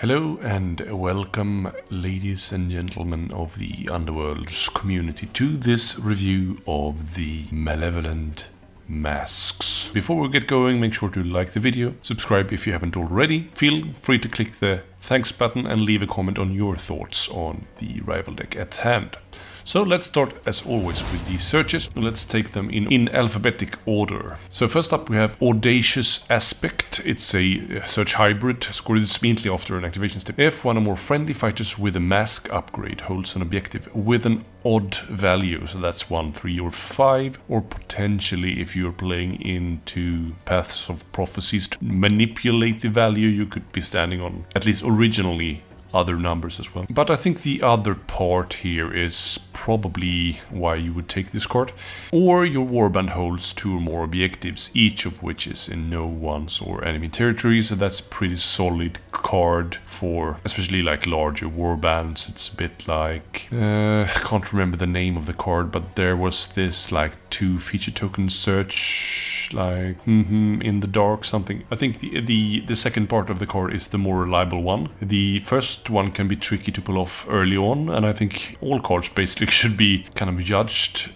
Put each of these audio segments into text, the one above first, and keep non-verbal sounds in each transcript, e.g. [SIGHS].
Hello and welcome, ladies and gentlemen of the Underworld's community, to this review of the Malevolent Masks. Before we get going, make sure to like the video, subscribe if you haven't already. Feel free to click the thanks button and leave a comment on your thoughts on the rival deck at hand. So let's start as always with the surges. Let's take them in, in alphabetic order. So first up we have Audacious Aspect. It's a uh, surge hybrid. scored immediately after an activation step. If one or more friendly fighters with a mask upgrade holds an objective with an odd value, so that's 1, 3 or 5, or potentially if you're playing into Paths of Prophecies to manipulate the value you could be standing on, at least originally other numbers as well. But I think the other part here is probably why you would take this card. Or your warband holds two or more objectives, each of which is in no ones or enemy territory, so that's pretty solid card for especially like larger warbands. It's a bit like, uh, I can't remember the name of the card, but there was this like two feature token surge like mm -hmm, in the dark something. I think the, the the second part of the card is the more reliable one. The first one can be tricky to pull off early on, and I think all cards basically [LAUGHS] should be kind of judged.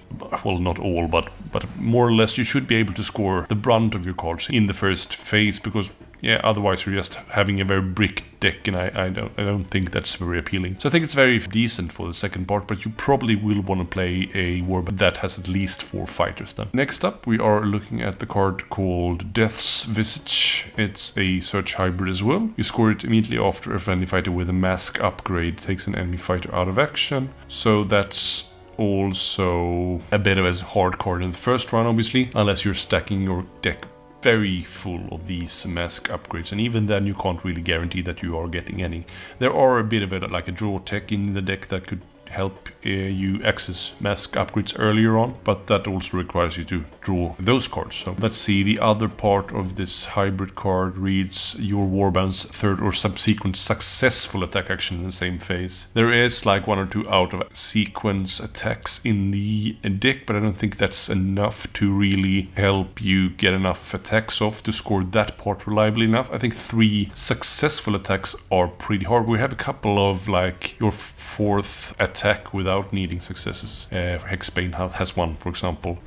Well, not all, but but more or less you should be able to score the brunt of your cards in the first phase because yeah, otherwise you're just having a very brick deck, and I, I don't I don't think that's very appealing. So I think it's very decent for the second part, but you probably will want to play a warband that has at least four fighters then. Next up, we are looking at the card called Death's Visage. It's a surge hybrid as well. You score it immediately after a friendly fighter with a mask upgrade takes an enemy fighter out of action. So that's also a bit of a hard card in the first round, obviously, unless you're stacking your deck very full of these mask upgrades and even then you can't really guarantee that you are getting any. There are a bit of a like a draw tech in the deck that could help uh, you access mask upgrades earlier on, but that also requires you to draw those cards. So let's see, the other part of this hybrid card reads your warband's third or subsequent successful attack action in the same phase. There is like one or two out of sequence attacks in the deck, but I don't think that's enough to really help you get enough attacks off to score that part reliably enough. I think three successful attacks are pretty hard. We have a couple of like your fourth attack attack without needing successes. Uh, Hexbane has one, for example.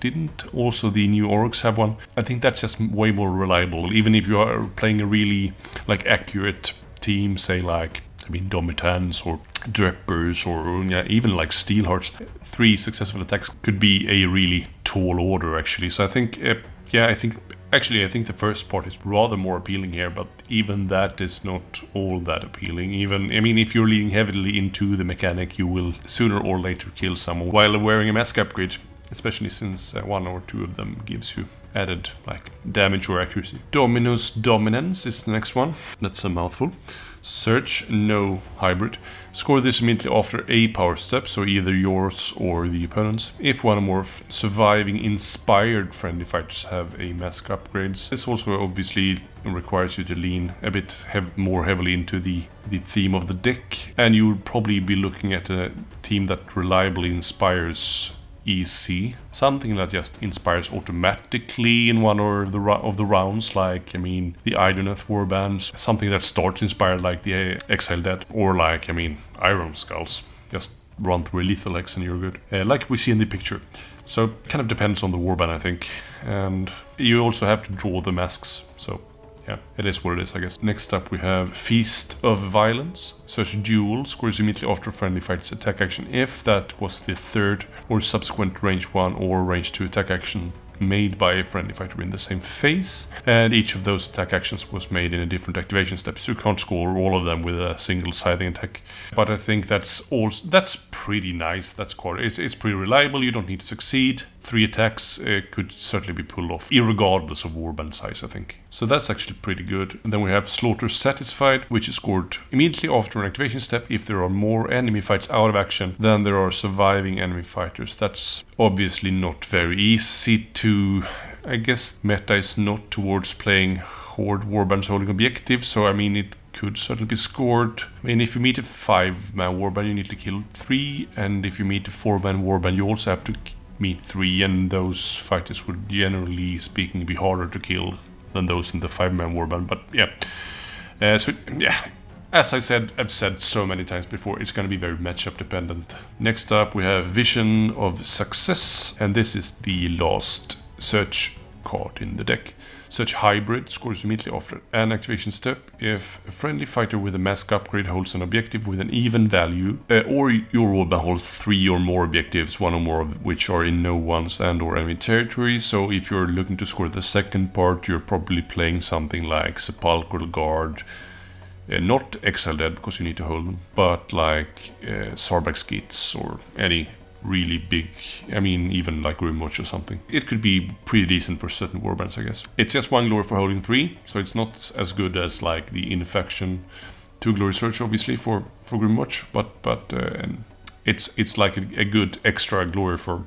Didn't also the new orcs have one? I think that's just way more reliable. Even if you are playing a really like accurate team, say like I mean Domitans or Dreppers or yeah, even like Steelhearts, three successful attacks could be a really tall order actually. So I think uh, yeah, I think Actually, I think the first part is rather more appealing here, but even that is not all that appealing. Even, I mean, if you're leaning heavily into the mechanic, you will sooner or later kill someone while wearing a mask upgrade, especially since uh, one or two of them gives you added like damage or accuracy. Dominus Dominance is the next one. That's a mouthful. Surge no hybrid. Score this immediately after a power step, so either yours or the opponent's. If one or more surviving inspired friendly fighters have a mask upgrades. This also obviously requires you to lean a bit hev more heavily into the, the theme of the deck. And you would probably be looking at a team that reliably inspires EC, something that just inspires automatically in one or the of the rounds, like I mean the Idoneth warbands, something that starts inspired like the Exiled Dead, or like I mean Iron Skulls, just run through a lethal hex and you're good, uh, like we see in the picture. So kind of depends on the warband, I think, and you also have to draw the masks. So yeah, it is what it is, I guess. Next up we have Feast of Violence. Surge duel, scores immediately after friendly fight's attack action if that was the third or subsequent range 1 or range 2 attack action made by a friendly fighter in the same phase, and each of those attack actions was made in a different activation step, so you can't score all of them with a single scything attack. But I think that's also that's pretty nice. That's quite it's, it's pretty reliable. You don't need to succeed. Three attacks uh, could certainly be pulled off, regardless of warband size. I think. So that's actually pretty good. And then we have Slaughter Satisfied, which is scored immediately after an activation step if there are more enemy fights out of action than there are surviving enemy fighters. That's obviously not very easy to... I guess meta is not towards playing Horde warbands holding objectives, so I mean it could certainly be scored. I mean, if you meet a five-man warband, you need to kill three, and if you meet a four-man warband, you also have to meet three, and those fighters would generally speaking be harder to kill than those in the five-man warband. But yeah, uh, so yeah, as I said, I've said so many times before, it's going to be very matchup dependent. Next up, we have Vision of Success, and this is the last surge card in the deck. Surge hybrid scores immediately after an activation step if a friendly fighter with a mask upgrade holds an objective with an even value, uh, or your warband holds three or more objectives, one or more of which are in no one's and or enemy territory. So if you're looking to score the second part, you're probably playing something like Sepulchral Guard, uh, not Exiled Dead because you need to hold them, but like uh, Zarbag's or any really big, I mean, even like Grymwatch or something. It could be pretty decent for certain warbands, I guess. It's just one glory for holding three, so it's not as good as like the Infection two glory surge, obviously, for, for Grymwatch, but, but uh, it's, it's like a, a good extra glory for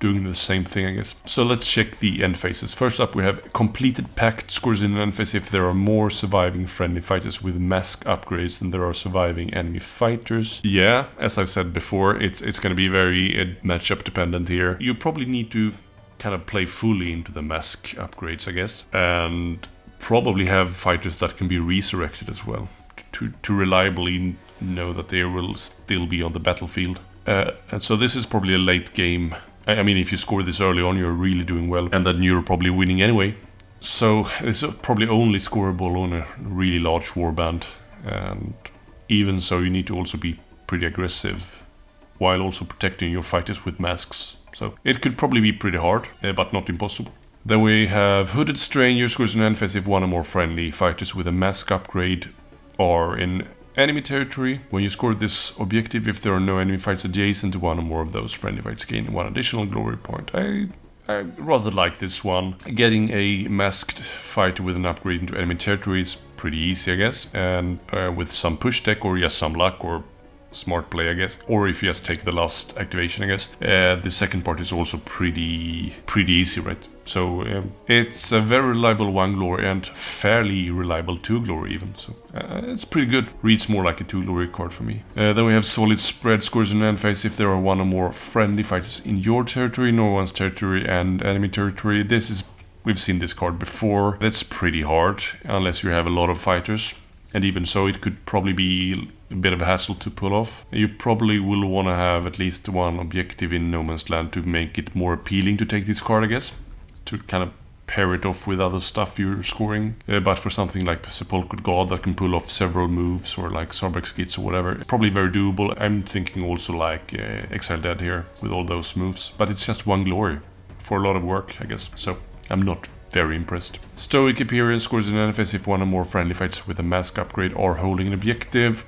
doing the same thing, I guess. So let's check the end phases. First up, we have completed pact scores in an end phase if there are more surviving friendly fighters with mask upgrades than there are surviving enemy fighters. Yeah, as I've said before, it's it's going to be very uh, matchup dependent here. You probably need to kind of play fully into the mask upgrades, I guess, and probably have fighters that can be resurrected as well to, to reliably know that they will still be on the battlefield. Uh, and so this is probably a late game I mean, if you score this early on, you're really doing well, and then you're probably winning anyway. So it's probably only scoreable on a really large warband, and even so, you need to also be pretty aggressive, while also protecting your fighters with masks. So it could probably be pretty hard, uh, but not impossible. Then we have Hooded Stranger scores an if one or more friendly fighters with a mask upgrade are in enemy territory. When you score this objective, if there are no enemy fights adjacent to one or more of those friendly fights, gain one additional glory point. I I rather like this one. Getting a masked fighter with an upgrade into enemy territory is pretty easy, I guess. And uh, with some push tech or just some luck or smart play, I guess. Or if you just take the last activation, I guess. Uh, the second part is also pretty pretty easy, right? So um, it's a very reliable one glory and fairly reliable two glory even. So uh, it's pretty good. Reads more like a two glory card for me. Uh, then we have solid spread scores in end phase if there are one or more friendly fighters in your territory, no one's territory, and enemy territory. This is we've seen this card before. That's pretty hard unless you have a lot of fighters. And even so, it could probably be a bit of a hassle to pull off. You probably will want to have at least one objective in No Man's Land to make it more appealing to take this card, I guess to kind of pair it off with other stuff you're scoring. Uh, but for something like Sepulchral Guard that can pull off several moves or like Zarbag's Gitz or whatever, probably very doable. I'm thinking also like uh, Exiled Dead here with all those moves. But it's just one glory for a lot of work, I guess. So I'm not very impressed. Stoic Appearance scores an NFS if one or more friendly fights with a mask upgrade are holding an objective.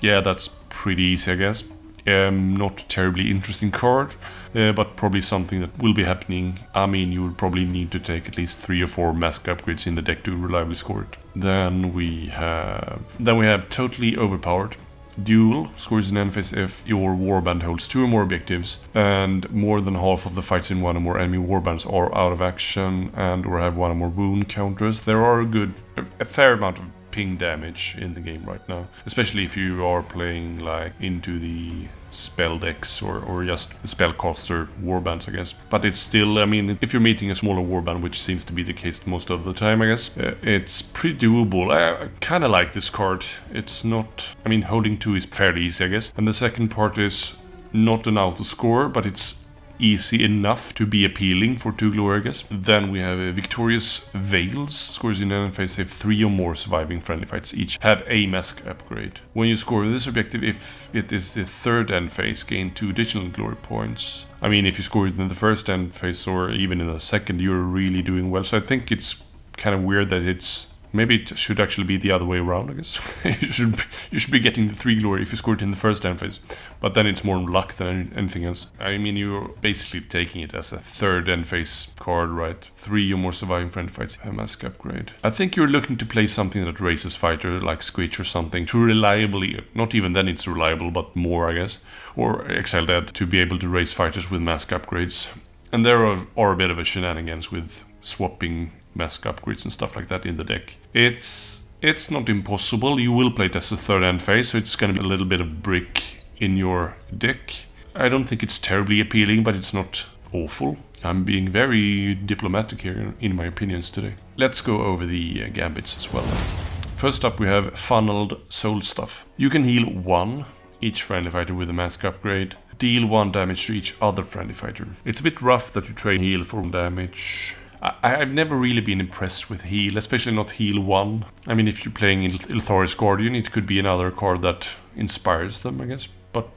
Yeah, that's pretty easy, I guess. Um, not terribly interesting card, uh, but probably something that will be happening. I mean, you will probably need to take at least three or four mask upgrades in the deck to reliably score it. Then we have, then we have totally overpowered. Duel scores an phase if your warband holds two or more objectives and more than half of the fights in one or more enemy warbands are out of action and or have one or more wound counters. There are a good, a fair amount of ping damage in the game right now. Especially if you are playing like into the spell decks or, or just spellcaster warbands, I guess. But it's still, I mean, if you're meeting a smaller warband, which seems to be the case most of the time, I guess, uh, it's pretty doable. I, I kind of like this card. It's not, I mean, holding two is fairly easy, I guess. And the second part is not an auto score, but it's easy enough to be appealing for two glory, guess. Then we have a Victorious Veils, scores in end phase if three or more surviving friendly fights each have a mask upgrade. When you score this objective, if it is the third end phase, gain two additional glory points. I mean, if you score it in the first end phase or even in the second, you're really doing well. So I think it's kind of weird that it's Maybe it should actually be the other way around, I guess. [LAUGHS] you should you should be getting the three glory if you scored in the first end phase, but then it's more luck than anything else. I mean, you're basically taking it as a third end phase card, right? Three or more surviving friend fights, a mask upgrade. I think you're looking to play something that raises fighter like Squitch or something to reliably, not even then it's reliable, but more, I guess, or Exiled Dead to be able to raise fighters with mask upgrades. And there are, are a bit of a shenanigans with swapping mask upgrades and stuff like that in the deck. It's it's not impossible. You will play it as a third end phase, so it's going to be a little bit of brick in your deck. I don't think it's terribly appealing, but it's not awful. I'm being very diplomatic here in my opinions today. Let's go over the uh, gambits as well. First up we have Funneled Soul Stuff. You can heal one each friendly fighter with a mask upgrade. Deal one damage to each other friendly fighter. It's a bit rough that you trade heal for damage. I, have never really been impressed with heal, especially not heal one. I mean, if you're playing Il Ylthari's Guardian, it could be another card that inspires them, I guess. But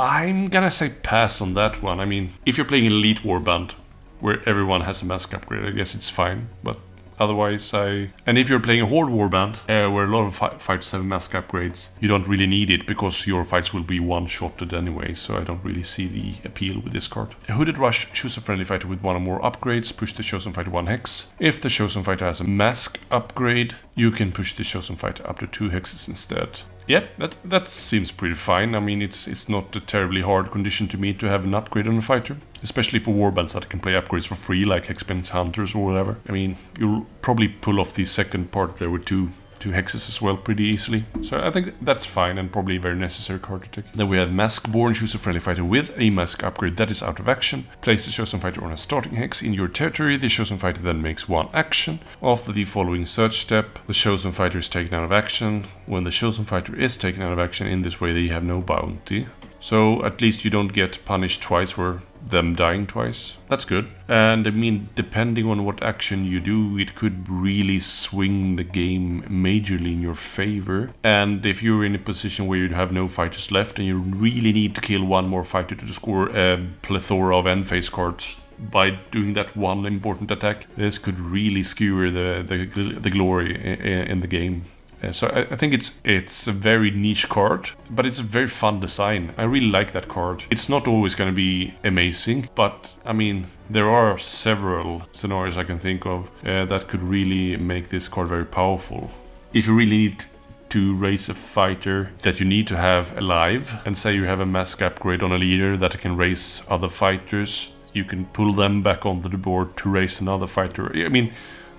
I'm gonna say pass on that one. I mean, if you're playing Elite Warband, where everyone has a mask upgrade, I guess it's fine. But Otherwise, I... And if you're playing a Horde Warband, uh, where a lot of fi fights have mask upgrades, you don't really need it because your fights will be one-shotted anyway, so I don't really see the appeal with this card. A Hooded Rush, choose a friendly fighter with one or more upgrades, push the chosen fighter one hex. If the chosen fighter has a mask upgrade, you can push the chosen fighter up to two hexes instead. Yeah, that that seems pretty fine. I mean, it's it's not a terribly hard condition to meet to have an upgrade on a fighter, especially for warbands that can play upgrades for free, like expense Hunters or whatever. I mean, you'll probably pull off the second part there with two two hexes as well pretty easily. So I think that's fine and probably a very necessary card to take. Then we have Maskborn, choose a friendly fighter with a mask upgrade that is out of action. Place the chosen fighter on a starting hex in your territory. The chosen fighter then makes one action. After the following search step, the chosen fighter is taken out of action. When the chosen fighter is taken out of action in this way, they have no bounty. So at least you don't get punished twice for them dying twice. That's good. And I mean, depending on what action you do, it could really swing the game majorly in your favor. And if you're in a position where you have no fighters left and you really need to kill one more fighter to score a plethora of end phase cards, by doing that one important attack, this could really skewer the the, the glory in, in the game. Uh, so I, I, think it's it's a very niche card, but it's a very fun design. I really like that card. It's not always going to be amazing, but I mean, there are several scenarios I can think of uh, that could really make this card very powerful. If you really need to raise a fighter that you need to have alive, and say you have a mask upgrade on a leader that can raise other fighters, you can pull them back onto the board to raise another fighter. I mean,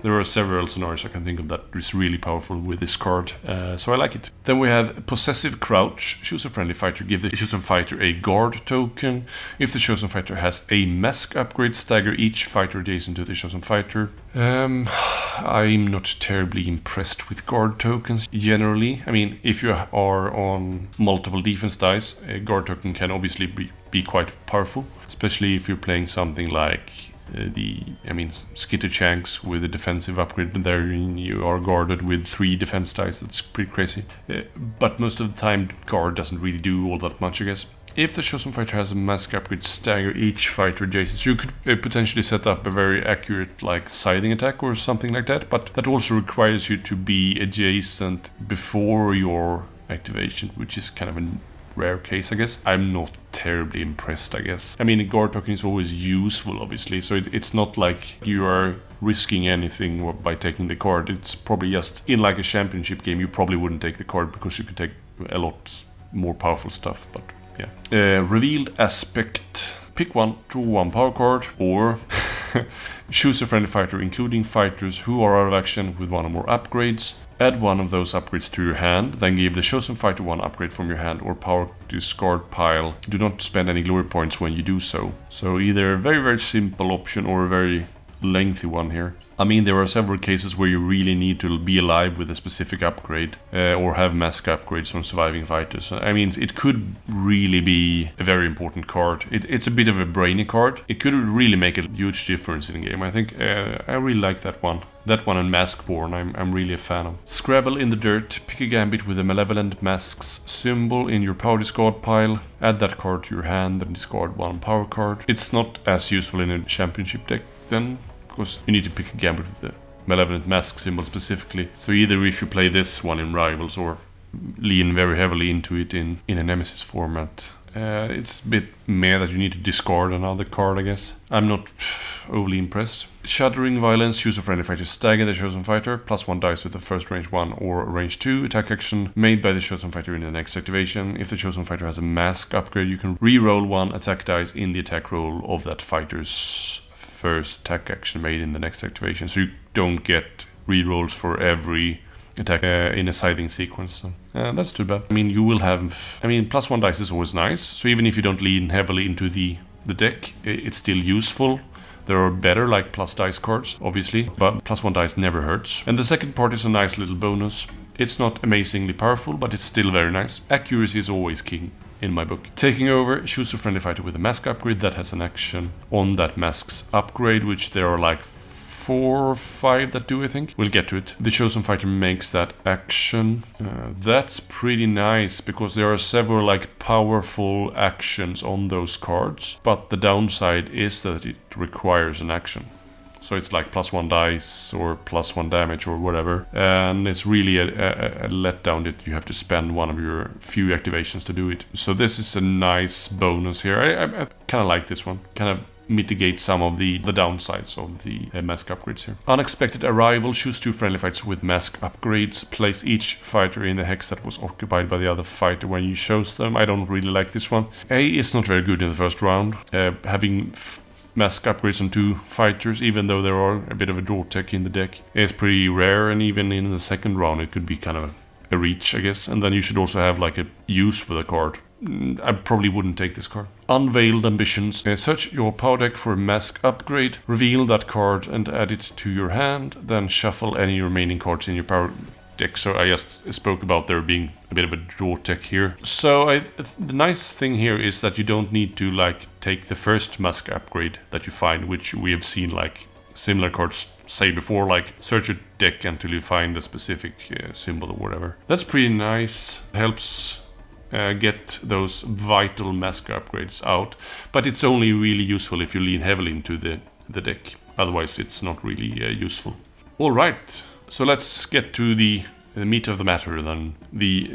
there are several scenarios I can think of that is really powerful with this card, uh, so I like it. Then we have Possessive Crouch. Choose a friendly fighter, give the chosen fighter a guard token. If the chosen fighter has a mask upgrade, stagger each fighter adjacent to the chosen fighter. Um, [SIGHS] I'm not terribly impressed with guard tokens generally. I mean, if you are on multiple defense dice, a guard token can obviously be, be quite powerful, especially if you're playing something like uh, the I mean Skittershanks with a defensive upgrade there you are guarded with three defense dice. That's pretty crazy. Uh, but most of the time guard doesn't really do all that much I guess. If the chosen fighter has a mask upgrade stagger each fighter adjacent. So you could uh, potentially set up a very accurate like scything attack or something like that but that also requires you to be adjacent before your activation which is kind of a rare case, I guess. I'm not terribly impressed, I guess. I mean, guard token is always useful, obviously, so it, it's not like you are risking anything by taking the card. It's probably just in like a championship game, you probably wouldn't take the card because you could take a lot more powerful stuff, but yeah. Uh, revealed aspect. Pick one, draw one power card, or [LAUGHS] choose a friendly fighter, including fighters who are out of action with one or more upgrades. Add one of those upgrades to your hand, then give the chosen fighter one upgrade from your hand or power discard pile. Do not spend any glory points when you do so. So either a very very simple option or a very lengthy one here. I mean, there are several cases where you really need to be alive with a specific upgrade uh, or have mask upgrades on surviving fighters. I mean, it could really be a very important card. It, it's a bit of a brainy card. It could really make a huge difference in the game. I think uh, I really like that one. That one and Maskborn, I'm, I'm really a fan of. Scrabble in the dirt, pick a gambit with a malevolent masks symbol in your power discard pile. Add that card to your hand and discard one power card. It's not as useful in a championship deck then, of course you need to pick a gambit with the malevolent mask symbol specifically. So either if you play this one in Rivals or lean very heavily into it in, in a Nemesis format. Uh, it's a bit meh that you need to discard another card, I guess. I'm not overly impressed. Shattering Violence, choose a friendly fighter, stagger the chosen fighter, plus one dice with the first range 1 or range 2 attack action made by the chosen fighter in the next activation. If the chosen fighter has a mask upgrade, you can re-roll one attack dice in the attack roll of that fighter's first attack action made in the next activation. So you don't get rerolls for every attack uh, in a scything sequence. So, uh, that's too bad. I mean, you will have... I mean, plus one dice is always nice. So even if you don't lean heavily into the, the deck, it's still useful. There are better, like plus dice cards, obviously, but plus one dice never hurts. And the second part is a nice little bonus. It's not amazingly powerful, but it's still very nice. Accuracy is always king in my book. Taking over, choose a friendly fighter with a mask upgrade that has an action on that mask's upgrade, which there are like four or five that do, I think. We'll get to it. The chosen fighter makes that action. Uh, that's pretty nice because there are several like powerful actions on those cards, but the downside is that it requires an action. So it's like plus one dice or plus one damage or whatever. And it's really a, a, a, letdown that you have to spend one of your few activations to do it. So this is a nice bonus here. I, I, I kind of like this one. Kind of mitigate some of the, the downsides of the uh, mask upgrades here. Unexpected arrival, choose two friendly fighters with mask upgrades. Place each fighter in the hex that was occupied by the other fighter when you chose them. I don't really like this one. A is not very good in the first round. Uh, having mask upgrades on two fighters, even though there are a bit of a draw tech in the deck, is pretty rare, and even in the second round it could be kind of a reach, I guess. And then you should also have like a use for the card. Mm, I probably wouldn't take this card. Unveiled Ambitions. Uh, search your power deck for a mask upgrade, reveal that card and add it to your hand, then shuffle any remaining cards in your power deck. So I just spoke about there being bit of a draw tech here. So I, the nice thing here is that you don't need to like take the first mask upgrade that you find, which we have seen like similar cards say before, like search your deck until you find a specific uh, symbol or whatever. That's pretty nice. Helps uh, get those vital mask upgrades out. But it's only really useful if you lean heavily into the, the deck. Otherwise it's not really uh, useful. Alright, so let's get to the, the meat of the matter then. The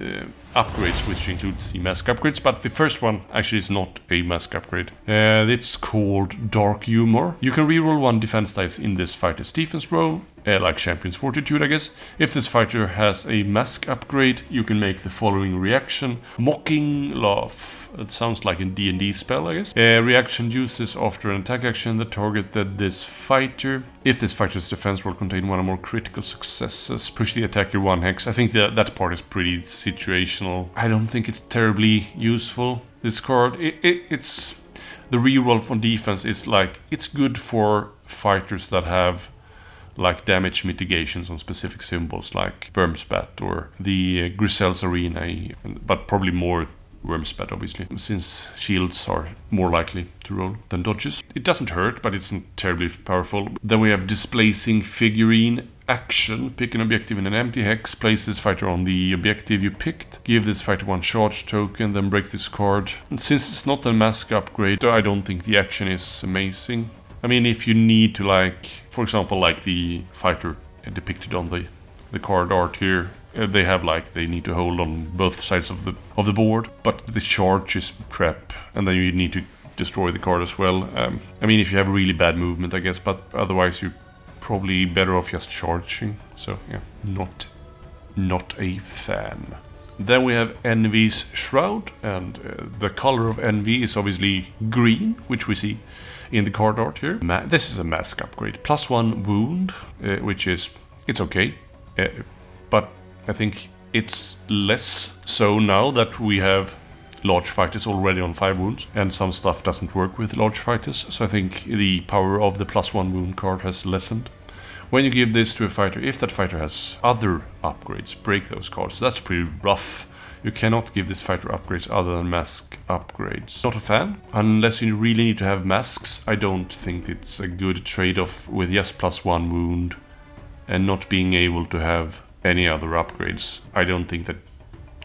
uh, upgrades, which includes the mask upgrades, but the first one actually is not a mask upgrade. Uh, it's called Dark Humor. You can reroll one defense dice in this fighter's defense roll, uh, like Champion's Fortitude, I guess. If this fighter has a mask upgrade, you can make the following reaction. Mocking Laugh. It sounds like a D&D spell, I guess. Uh, reaction uses after an attack action the target that this fighter. If this fighter's defense roll contain one or more critical successes, push the attacker one hex. I think that, that part is pretty situational. I don't think it's terribly useful. This card, it, it, it's... The reroll for defense is like, it's good for fighters that have like damage mitigations on specific symbols like Wurmspat or the uh, Gryselle's Arenai, but probably more Wurmspat obviously, since shields are more likely to roll than dodges. It doesn't hurt, but it's not terribly powerful. Then we have Displacing Figurine action. Pick an objective in an empty hex, place this fighter on the objective you picked, give this fighter one charge token, then break this card. And since it's not a mask upgrade, I don't think the action is amazing. I mean, if you need to like, for example, like the fighter depicted on the the card art here, uh, they have like they need to hold on both sides of the of the board, but the charge is crap, and then you need to destroy the card as well. Um, I mean, if you have really bad movement, I guess, but otherwise you're probably better off just charging. So yeah, not not a fan. Then we have Envy's Shroud, and uh, the color of Envy is obviously green, which we see in the card art here. Ma this is a mask upgrade. Plus one wound, uh, which is, it's okay. Uh, but I think it's less so now that we have large fighters already on 5 wounds, and some stuff doesn't work with large fighters, so I think the power of the plus 1 wound card has lessened. When you give this to a fighter, if that fighter has other upgrades, break those cards. That's pretty rough. You cannot give this fighter upgrades other than mask upgrades. Not a fan. Unless you really need to have masks, I don't think it's a good trade-off with just plus one wound and not being able to have any other upgrades. I don't think that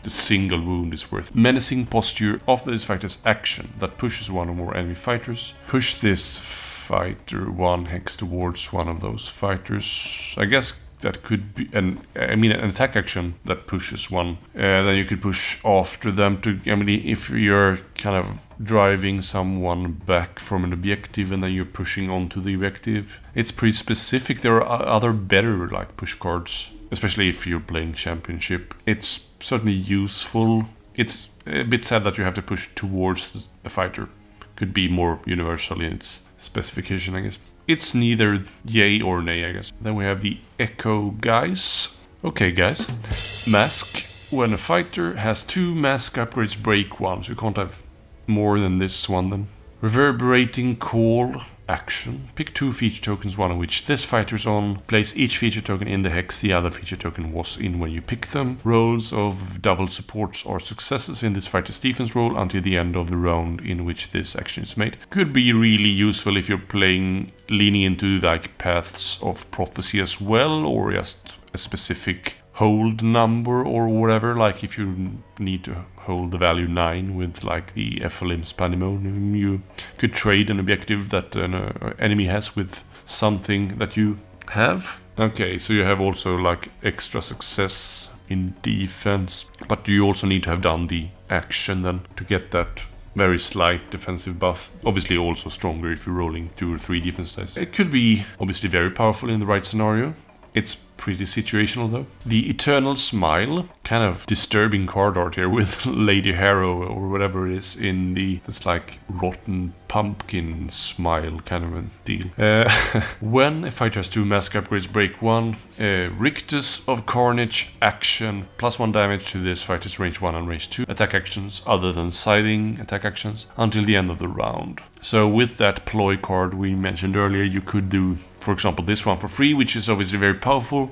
the single wound is worth. Menacing posture of this fighter's action that pushes one or more enemy fighters. Push this fighter one hex towards one of those fighters. I guess that could be an I mean an attack action that pushes one. Uh, then you could push after them to I mean if you're kind of driving someone back from an objective and then you're pushing onto the objective. It's pretty specific. There are other better like push cards, especially if you're playing championship. It's certainly useful. It's a bit sad that you have to push towards the fighter. Could be more universal in its specification, I guess. It's neither yay or nay, I guess. Then we have the Echo guys. Okay, guys. Mask. When a fighter has two mask upgrades, break one. So you can't have more than this one then. Reverberating Call. Action. Pick two feature tokens, one of which this fighter is on. Place each feature token in the hex the other feature token was in when you pick them. Rolls of double supports or successes in this fighter's defense roll until the end of the round in which this action is made. Could be really useful if you're playing leaning into like paths of prophecy as well, or just a specific hold number or whatever like if you need to hold the value 9 with like the Ephelim's Pandemonium you could trade an objective that an uh, enemy has with something that you have okay so you have also like extra success in defense but you also need to have done the action then to get that very slight defensive buff. Obviously also stronger if you're rolling two or three defense dice. It could be obviously very powerful in the right scenario. It's pretty situational though. The Eternal Smile, kind of disturbing card art here with [LAUGHS] Lady Harrow or whatever it is in the, it's like rotten pumpkin smile kind of a deal. Uh, [LAUGHS] when a fighter has two mask upgrades, break one, uh, Rictus of Carnage action, plus one damage to this fighter's range one and range two attack actions other than scything attack actions until the end of the round. So with that ploy card we mentioned earlier, you could do for example, this one for free, which is obviously very powerful.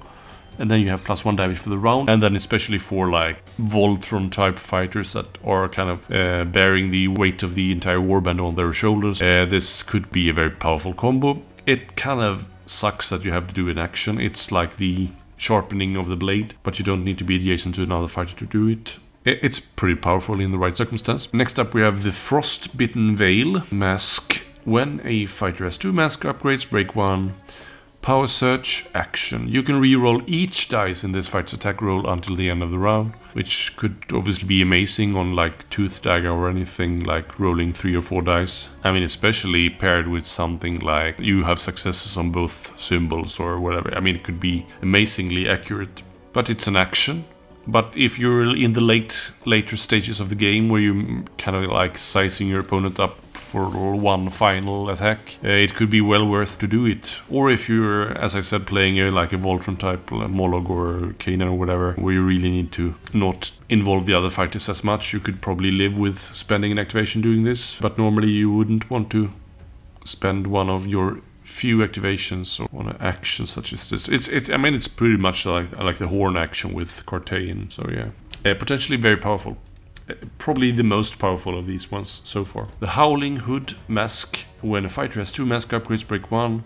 And then you have plus one damage for the round. And then especially for like Voltron type fighters that are kind of uh, bearing the weight of the entire warband on their shoulders. Uh, this could be a very powerful combo. It kind of sucks that you have to do an action. It's like the sharpening of the blade, but you don't need to be adjacent to another fighter to do it. It's pretty powerful in the right circumstance. Next up we have the Frostbitten Veil mask when a fighter has two mask upgrades, break one. Power Search action. You can reroll each dice in this fight's attack roll until the end of the round, which could obviously be amazing on like Tooth Dagger or anything like rolling three or four dice. I mean, especially paired with something like you have successes on both symbols or whatever. I mean, it could be amazingly accurate. But it's an action, but if you're in the late later stages of the game where you kind of like sizing your opponent up for one final attack, uh, it could be well worth to do it. Or if you're, as I said, playing a, like a Voltron type uh, Mollog or Kanan or whatever, where you really need to not involve the other fighters as much, you could probably live with spending an activation doing this. But normally you wouldn't want to spend one of your few activations on an action such as this. It's, it's I mean, it's pretty much like like the horn action with Cartean. So yeah, uh, potentially very powerful. Uh, probably the most powerful of these ones so far. The Howling Hood Mask. When a fighter has two mask upgrades, break one.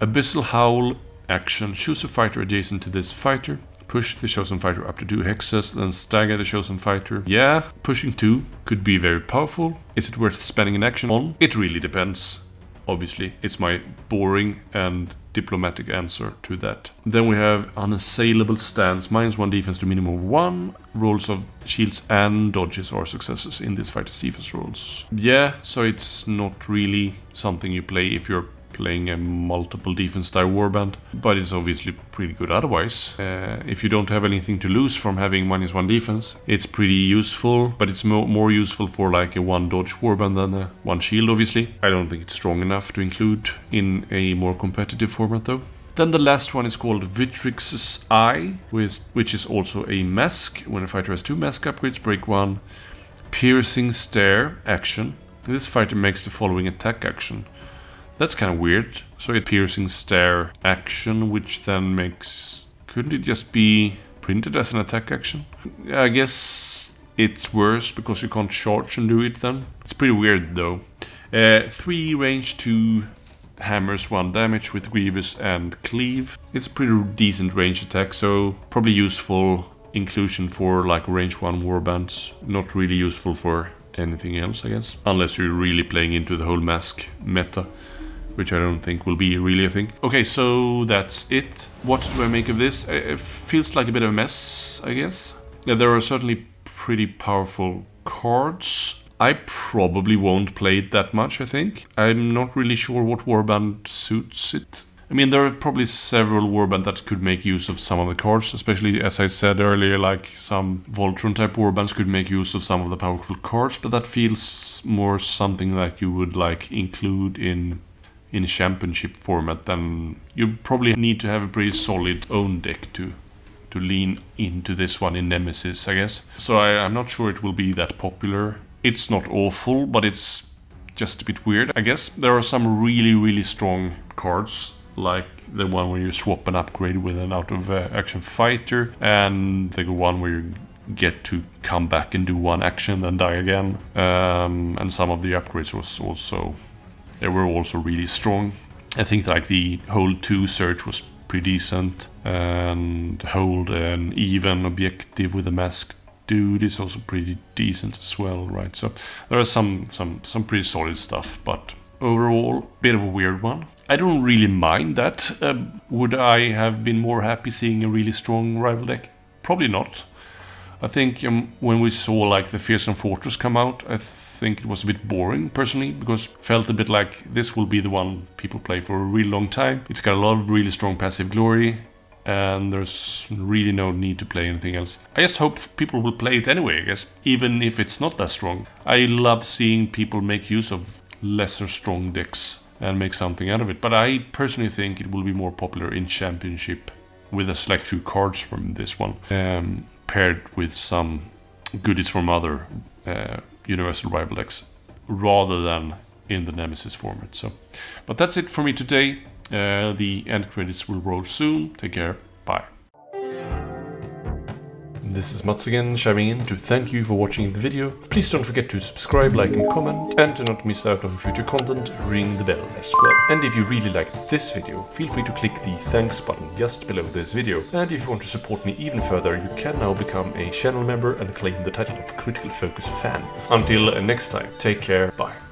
Abyssal Howl action. Choose a fighter adjacent to this fighter. Push the chosen fighter up to two hexes, then stagger the chosen fighter. Yeah, pushing two could be very powerful. Is it worth spending an action on? It really depends obviously. It's my boring and diplomatic answer to that. Then we have unassailable stance, minus one defense to minimum of one. Rolls of shields and dodges are successes in this fighter's defense rolls. Yeah, so it's not really something you play if you're playing a multiple defense style warband, but it's obviously pretty good otherwise. Uh, if you don't have anything to lose from having minus one defense, it's pretty useful, but it's mo more useful for like a one dodge warband than a one shield, obviously. I don't think it's strong enough to include in a more competitive format though. Then the last one is called Vitrix's Eye, which is also a mask. When a fighter has two mask upgrades, break one. Piercing Stare action. This fighter makes the following attack action. That's kind of weird. So a piercing stare action, which then makes... Couldn't it just be printed as an attack action? I guess it's worse because you can't charge and do it then. It's pretty weird though. Uh, 3 range 2 hammers 1 damage with Grievous and Cleave. It's a pretty decent range attack, so probably useful inclusion for like range 1 warbands. Not really useful for anything else, I guess. Unless you're really playing into the whole mask meta which I don't think will be really a thing. Okay, so that's it. What do I make of this? It feels like a bit of a mess, I guess. Yeah, there are certainly pretty powerful cards. I probably won't play it that much, I think. I'm not really sure what warband suits it. I mean, there are probably several warband that could make use of some of the cards, especially as I said earlier, like some Voltron type warbands could make use of some of the powerful cards, but that feels more something that you would like include in in championship format, then you probably need to have a pretty solid own deck to to lean into this one in Nemesis, I guess. So I, I'm not sure it will be that popular. It's not awful, but it's just a bit weird. I guess there are some really, really strong cards like the one where you swap an upgrade with an out of uh, action fighter, and the one where you get to come back and do one action and die again. Um, and some of the upgrades was also they were also really strong. I think like the hold two surge was pretty decent, and hold an even objective with a mask dude is also pretty decent as well, right? So there are some some some pretty solid stuff, but overall, bit of a weird one. I don't really mind that. Uh, would I have been more happy seeing a really strong rival deck? Probably not. I think um, when we saw like the Fearsome Fortress come out, I think it was a bit boring personally because felt a bit like this will be the one people play for a really long time. It's got a lot of really strong passive glory and there's really no need to play anything else. I just hope people will play it anyway, I guess, even if it's not that strong. I love seeing people make use of lesser strong decks and make something out of it. But I personally think it will be more popular in Championship with a select few cards from this one, um, paired with some goodies from other uh, Universal Rival decks, rather than in the Nemesis format. So, but that's it for me today. Uh, the end credits will roll soon. Take care. Bye. This is Mats again, chiming in to thank you for watching the video. Please don't forget to subscribe, like and comment, and to not miss out on future content, ring the bell as well. And if you really liked this video, feel free to click the thanks button just below this video. And if you want to support me even further, you can now become a channel member and claim the title of Critical Focus fan. Until next time, take care, bye.